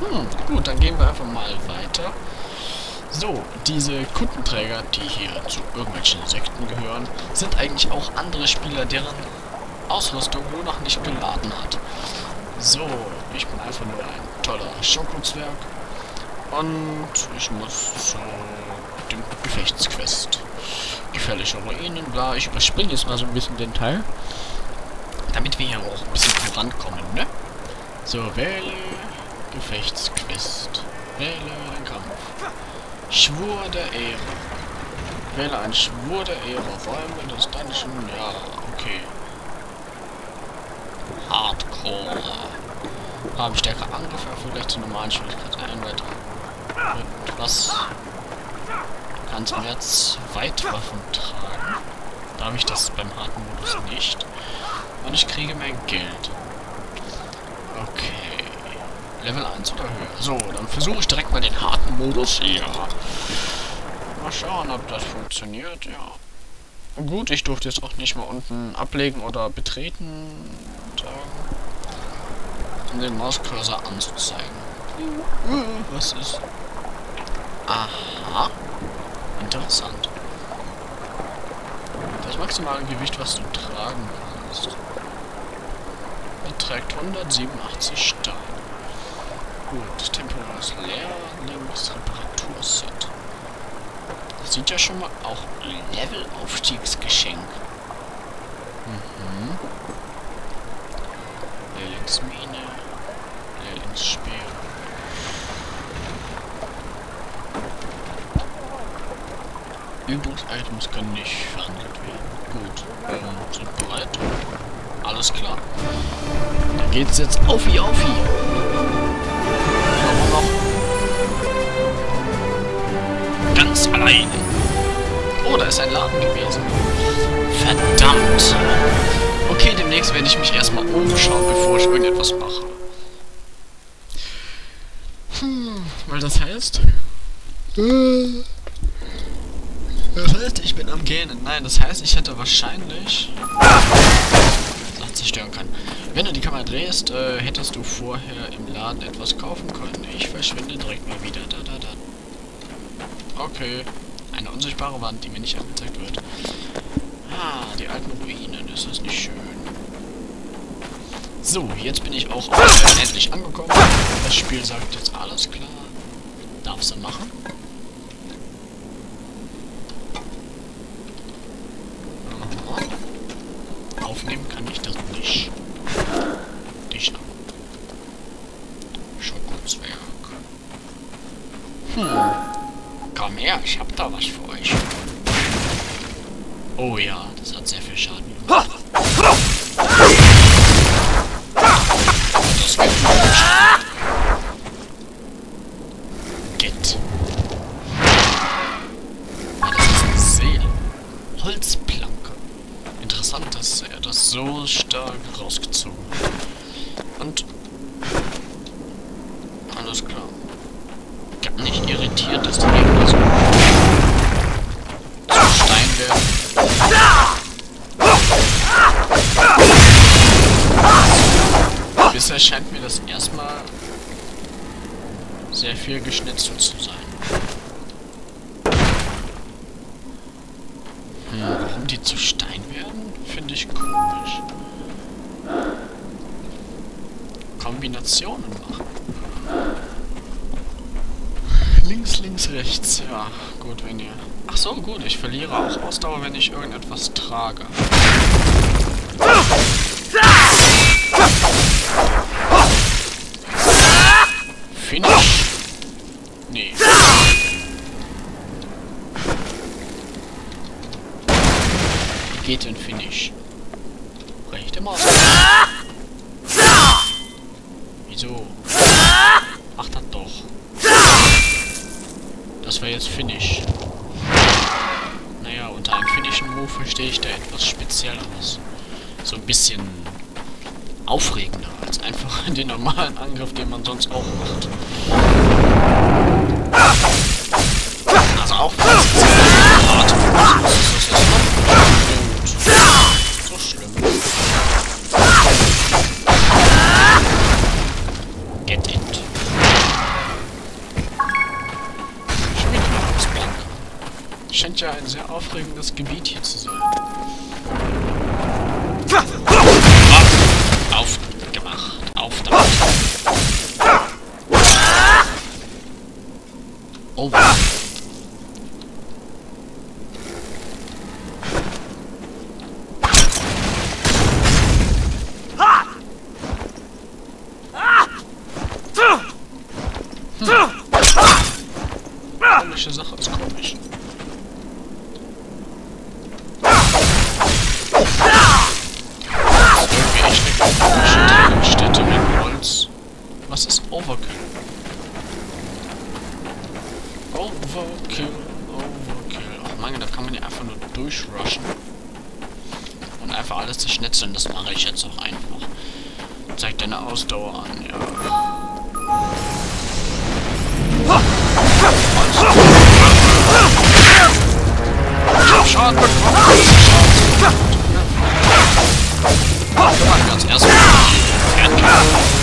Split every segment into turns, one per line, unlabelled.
Hm, gut, dann gehen wir einfach mal weiter. So, diese Kundenträger, die hier zu irgendwelchen Sekten gehören, sind eigentlich auch andere Spieler, deren Ausrüstung nur noch nicht geladen hat. So, ich bin einfach nur ein toller Schokozwerg. Und ich muss zu dem Gefechtsquest. Gefährliche Ruinen, bla. Ich überspringe jetzt mal so ein bisschen den Teil. Damit wir hier auch ein bisschen vorankommen, ne? So, wähle Gefechtsquest. Wähle den Kampf. Schwur der Ehre. Wähle einen Schwur der Ehre. Räume des Dungeon. Ja, okay. Hardcore. Haben stärker Angriff, vielleicht zur normalen Schwierigkeit ein weiter. Und was? Du kannst mehr Zweitwaffen tragen. Darf ich das beim harten Modus nicht? Und ich kriege mehr Geld. Okay. Level 1 oder höher. So, dann versuche ich direkt mal den harten Modus. Ja. Mal schauen, ob das funktioniert. Ja. Gut, ich durfte jetzt auch nicht mal unten ablegen oder betreten. Um den Mauscursor anzuzeigen. Was ist? Aha. Interessant. Das maximale Gewicht, was du tragen kannst, beträgt 187 Steine. Gut, Tempo ist leer, links Reparaturset. Das sieht ja schon mal auch Level-Aufstiegsgeschenk. Mhm. Lehrlingsmine, Lehrlingsspeer. Übungsitems können nicht verhandelt werden. Gut, ähm, sind bereit. Alles klar. Dann geht's jetzt auf wie auf Ganz allein. Oh, da ist ein Laden gewesen. Verdammt. Okay, demnächst werde ich mich erstmal umschauen, bevor ich irgendetwas mache. Hm, weil das heißt... Das heißt, ich bin am Gähnen. Nein, das heißt, ich hätte wahrscheinlich... Sachen zerstören kann. Wenn du die Kamera drehst, äh, hättest du vorher im Laden etwas kaufen können. Ich verschwinde direkt mal wieder. Da, da, da. Okay. Eine unsichtbare Wand, die mir nicht angezeigt wird. Ah, die alten Ruinen. Ist das nicht schön? So, jetzt bin ich auch endlich angekommen. Das Spiel sagt jetzt alles klar. Darfst du machen? Aufnehmen kann ich das nicht. Dich an. Schokozwerg. Hm. Komm her, ich hab da was für euch. Oh ja, das hat sehr viel Schaden gemacht. Das. Get. Ah, das ist eine Seele. Holzplanke. Interessant, dass er das so stark rausgezogen hat. Und... die zu Stein werden, finde ich komisch. Kombinationen machen. Links, links, rechts. Ja, gut, wenn ihr... Ach so, gut, ich verliere auch Ausdauer, wenn ich irgendetwas trage. Finish. In Finish. Rechte Maus. Wieso? Ach, das doch. Das war jetzt Finish. Naja, unter einem finnischen Move verstehe ich da etwas Spezielleres. So ein bisschen aufregender als einfach den normalen Angriff, den man sonst auch macht. Aufregendes Gebiet hier zu sein. Ah, aufgemacht. Auf damit. Oh. Komische Sache ist komisch. Irgendwie echt eine komische Städte mit Holz. Was ist Overkill? Overkill, Overkill. Ach Mann, da kann man ja einfach nur durchrushen. Und einfach alles zerschnetzeln. Das mache ich jetzt auch einfach. Zeigt deine Ausdauer an, ja. Schaden bekommen! Schaden! Mal ganz erstmal. Ach,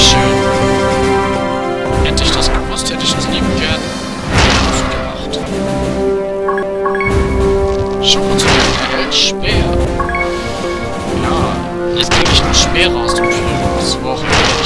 schön. Hätte ich das gewusst, hätte ich das lieben gern aufgemacht. Schokozellen erhält Speer. Ja, jetzt kriege ich einen Speer raus dem Film. Wo auch immer der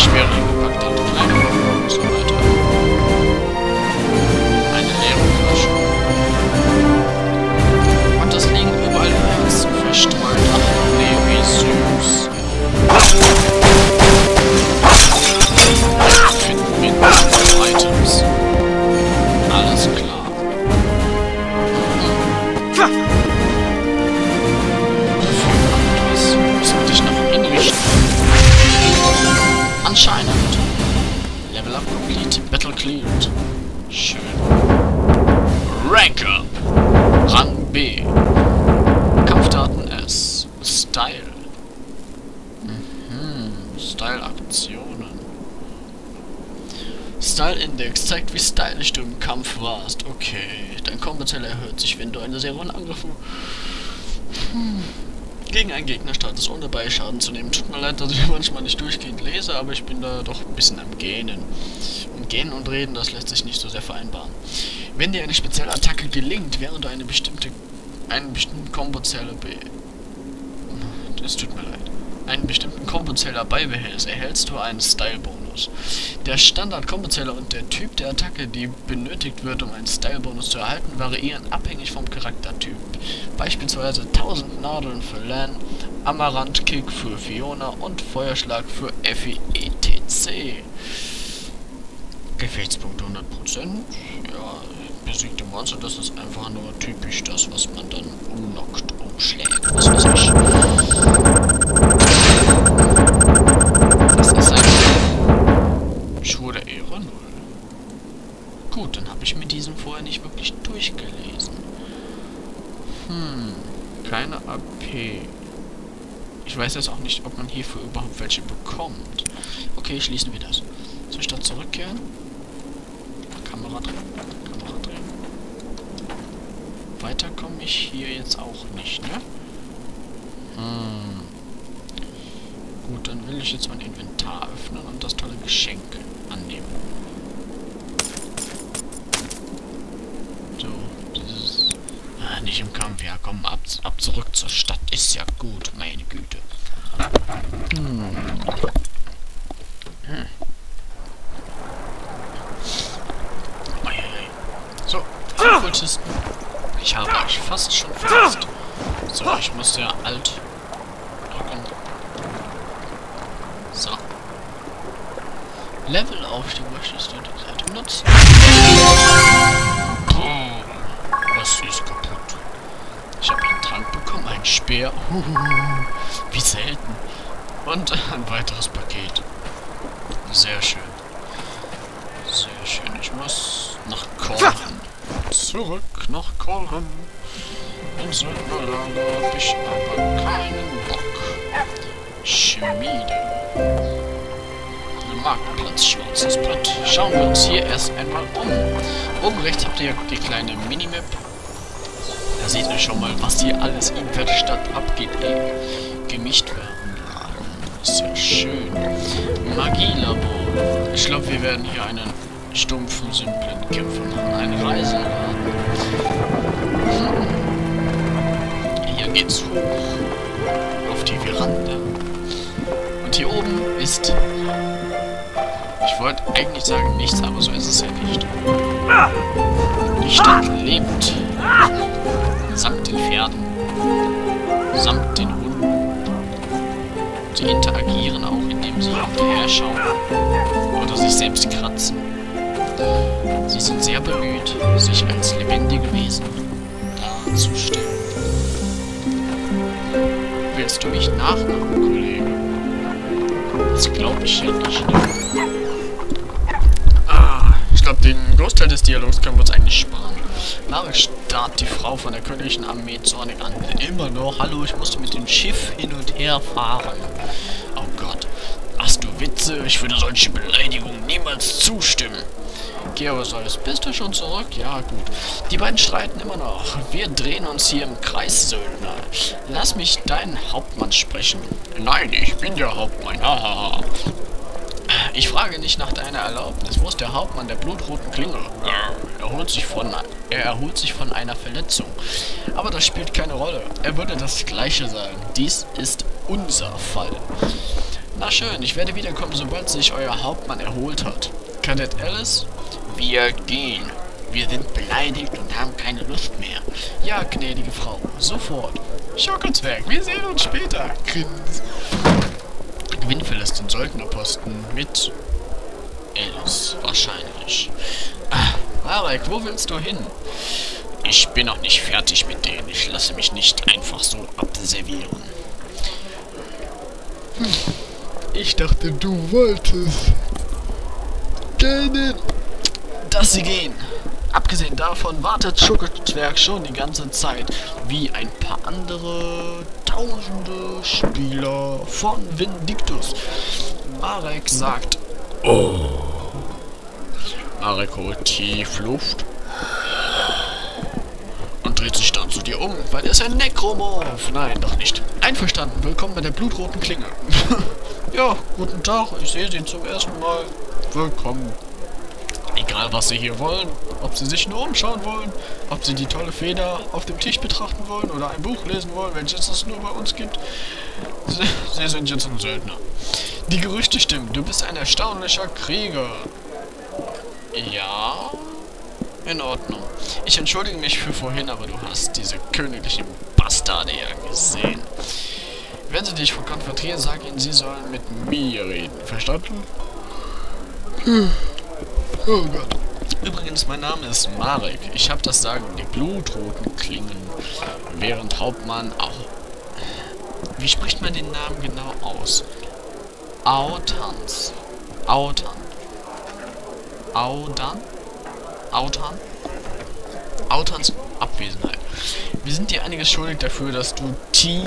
Style. Mhm. Style-Aktionen. Style-Index zeigt, wie stylisch du im Kampf warst. Okay. Dein Komboteller erhöht sich, wenn du eine Serie von Angriffen hm. gegen einen Gegner startest, ohne dabei Schaden zu nehmen. Tut mir leid, dass ich manchmal nicht durchgehend lese, aber ich bin da doch ein bisschen am Gähnen. Und Gähnen und Reden, das lässt sich nicht so sehr vereinbaren. Wenn dir eine spezielle Attacke gelingt, während du eine bestimmte einen bestimmten Kombozähler be... Es tut mir leid. Einen bestimmten Kombozähler beibehältst, erhältst du einen Style-Bonus. Der Standard-Kombozähler und der Typ der Attacke, die benötigt wird, um einen Style-Bonus zu erhalten, variieren abhängig vom Charaktertyp. Beispielsweise 1000 Nadeln für Lan, Amaranth-Kick für Fiona und Feuerschlag für Effie etc. Gefechtspunkte 100%. Ja, besiegte Monster, das ist einfach nur typisch das, was man dann umnockt, Okay, schließen wir das. Soll ich da zurückkehren? Kamera drehen. Kamera drehen. Weiter komme ich hier jetzt auch nicht, ne? Hm. Gut, dann will ich jetzt mein Inventar öffnen und das tolle Geschenk annehmen. So, dieses... Ah, nicht im Kampf, ja komm, ab, ab zurück zur Stadt. Ist ja gut, meine Güte. Hm. Hm. Uiuiui. So, Kultisten. Ich habe euch fast schon verletzt. So, ich muss ja alt drücken. So. Level auf, du möchtest du das Item nutzen. Boom. Was ist kaputt? Ich habe einen Trank bekommen, einen Speer. Wie selten. Und ein weiteres Paket. Sehr schön. Sehr schön. Ich muss nach Korn. Zurück nach Kolham. Im Söldnerlager hab ich aber keinen Bock. Schmiede. Marktplatz, schwarzes Blatt. Schauen wir uns hier erst einmal um. Oben rechts habt ihr ja die kleine Minimap. Da seht ihr schon mal, was hier alles in der Stadt abgeht. Ey. Gemischt werden. Ist ja schön. Magielabor. Ich glaube, wir werden hier einen stumpfen, simplen Kämpfer geht's hoch. Auf die Veranda. Und hier oben ist... Ich wollte eigentlich sagen nichts, aber so ist es ja nicht. Die Stadt lebt. Samt den Pferden. Samt den Hunden. Sie interagieren auch, indem sie hinterher schauen. Oder sich selbst kratzen. Sie sind sehr bemüht, sich als lebendige Wesen darzustellen. Willst du mich nachmachen, Kollege? Das glaube ich ja nicht. Ah, ich glaube, den Großteil des Dialogs können wir uns eigentlich sparen. Marek starrt die Frau von der königlichen Armee zornig an. Immer noch, hallo, ich musste mit dem Schiff hin und her fahren. Oh Gott. Hast du Witze? Ich würde solche Beleidigungen niemals zustimmen. Geosaurus, bist du schon zurück? Ja, gut. Die beiden streiten immer noch. Wir drehen uns hier im Kreis, Söldner. Lass mich deinen Hauptmann sprechen. Nein, ich bin der Hauptmann. Hahaha. Ich frage nicht nach deiner Erlaubnis. Wo ist der Hauptmann der blutroten Klinge? Er erholt sich von, er erholt sich von einer Verletzung. Aber das spielt keine Rolle. Er würde das Gleiche sagen. Dies ist unser Fall. Na schön, ich werde wiederkommen, sobald sich euer Hauptmann erholt hat. Kadett Alice, wir gehen. Wir sind beleidigt und haben keine Lust mehr. Ja, gnädige Frau, sofort. Schockenzwerg, wir sehen uns später. Grins. Gewinn verlässt den Söldnerposten mit Alice, wahrscheinlich. Ah, Marek, wo willst du hin? Ich bin noch nicht fertig mit denen. Ich lasse mich nicht einfach so abservieren. Hm. Ich dachte, du wolltest. Gehen dass sie gehen. Abgesehen davon wartet Schurkezwerg schon die ganze Zeit, wie ein paar andere tausende Spieler von Vindictus. Marek sagt, oh. Marek holt tief Luft und dreht sich dann zu dir um, weil er ist ein Nekromorph. Nein, doch nicht. Einverstanden, willkommen bei der blutroten Klinge. ja, guten Tag, ich sehe Sie zum ersten Mal. Willkommen. Egal, was sie hier wollen. Ob sie sich nur umschauen wollen, ob sie die tolle Feder auf dem Tisch betrachten wollen oder ein Buch lesen wollen, welches es nur bei uns gibt. Sie, sie sind jetzt ein Söldner. Die Gerüchte stimmen. Du bist ein erstaunlicher Krieger. Ja... In Ordnung. Ich entschuldige mich für vorhin, aber du hast diese königlichen Bastarde ja gesehen. Wenn sie dich konfrontieren, sag ihnen, sie sollen mit mir reden. Verstanden? Oh Gott. Übrigens, mein Name ist Marek. Ich habe das Sagen, die blutroten Klingen. Während Hauptmann auch... Wie spricht man den Namen genau aus? Autans. Autan. Audan? Autan? Autans Abwesenheit. Wir sind dir einiges schuldig dafür, dass du T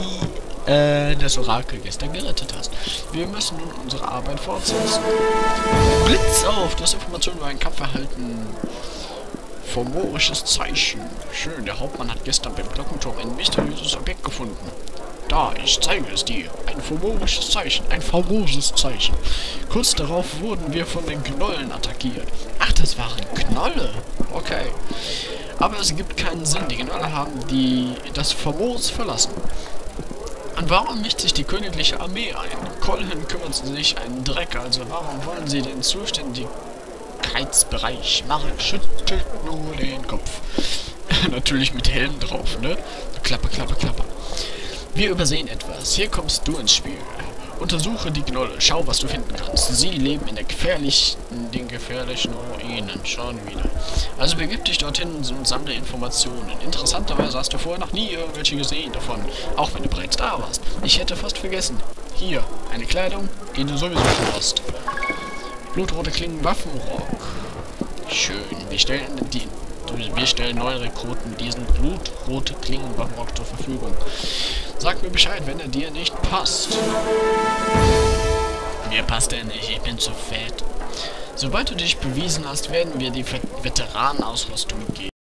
äh, das Orakel gestern gerettet hast. Wir müssen nun unsere Arbeit fortsetzen. Blitz auf! Du hast Informationen über ein Kampf erhalten. Formorisches Zeichen. Schön, der Hauptmann hat gestern beim Glockenturm ein mysteriöses Objekt gefunden. Da, ich zeige es dir. Ein formorisches Zeichen. Ein famoses Zeichen. Kurz darauf wurden wir von den Knollen attackiert. Ach, das waren Knolle. Okay. Aber es gibt keinen Sinn. Die Knolle haben die das Famos verlassen. Und warum mischt sich die königliche Armee ein? Kolhin kümmert sich einen Dreck, also warum wollen sie den Zuständigkeitsbereich? Marek schüttelt nur den Kopf. Natürlich mit Helm drauf, ne? Klappe, klappe, klappe. Wir übersehen etwas. Hier kommst du ins Spiel. Untersuche die Gnolle. Schau, was du finden kannst. Sie leben in der gefährlichen, den gefährlichen Ruinen. Schon wieder. Also begib dich dorthin und sammle Informationen. Interessanterweise hast du vorher noch nie irgendwelche gesehen davon. Auch wenn du bereits da warst. Ich hätte fast vergessen. Hier, eine Kleidung, die du sowieso schon hast. Blutrote Klingen Waffenrock. Schön. Wir stellen die Wir stellen neuen Rekruten diesen blutrote Klingenwaffenrock zur Verfügung. Sag mir Bescheid, wenn er dir nicht passt. Mir passt er nicht, ich bin zu fett. Sobald du dich bewiesen hast, werden wir die Veteranenausrüstung geben.